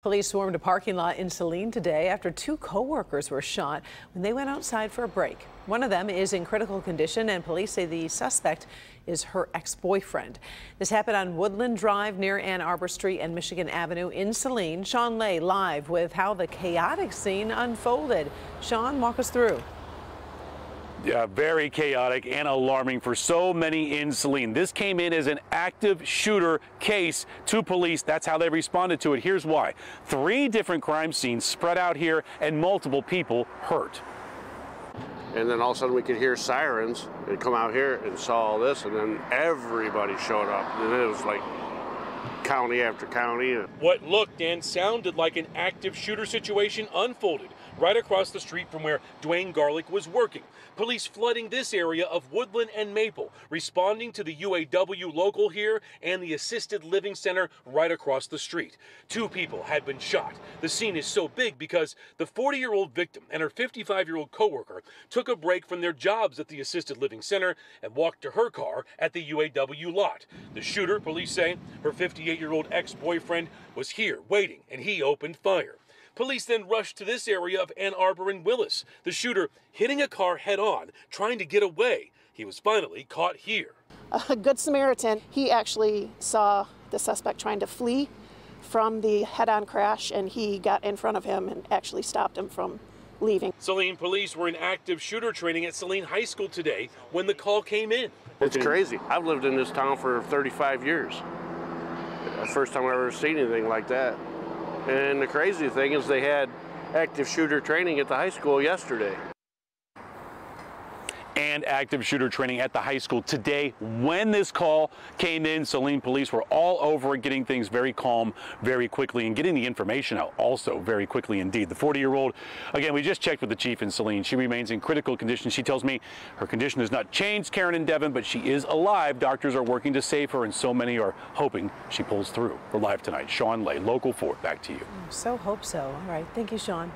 Police swarmed a parking lot in Saline today after two co-workers were shot when they went outside for a break. One of them is in critical condition and police say the suspect is her ex-boyfriend. This happened on Woodland Drive near Ann Arbor Street and Michigan Avenue in Saline. Shawn Ley live with how the chaotic scene unfolded. Shawn, walk us through uh, very chaotic and alarming for so many in Saline. This came in as an active shooter case to police. That's how they responded to it. Here's why. Three different crime scenes spread out here and multiple people hurt. And then all of a sudden we could hear sirens and come out here and saw all this and then everybody showed up. And it was like county after county. What looked and sounded like an active shooter situation unfolded right across the street from where Dwayne Garlick was working. Police flooding this area of Woodland and Maple, responding to the UAW local here and the assisted living center right across the street. Two people had been shot. The scene is so big because the 40 year old victim and her 55 year old coworker took a break from their jobs at the assisted living center and walked to her car at the UAW lot. The shooter, police say, her 58 year old ex boyfriend, was here waiting and he opened fire. Police then rushed to this area of Ann Arbor and Willis, the shooter hitting a car head on, trying to get away. He was finally caught here. A Good Samaritan, he actually saw the suspect trying to flee from the head on crash, and he got in front of him and actually stopped him from leaving. Saline police were in active shooter training at Saline High School today when the call came in. It's crazy. I've lived in this town for 35 years. First time I've ever seen anything like that. And the crazy thing is they had active shooter training at the high school yesterday and active shooter training at the high school today. When this call came in, Saline police were all over getting things very calm very quickly and getting the information out also very quickly indeed. The 40 year old, again, we just checked with the chief in Saline. She remains in critical condition. She tells me her condition has not changed, Karen and Devin, but she is alive. Doctors are working to save her, and so many are hoping she pulls through. We're live tonight. Shawn Ley, Local 4, back to you. So hope so. All right. Thank you, Shawn.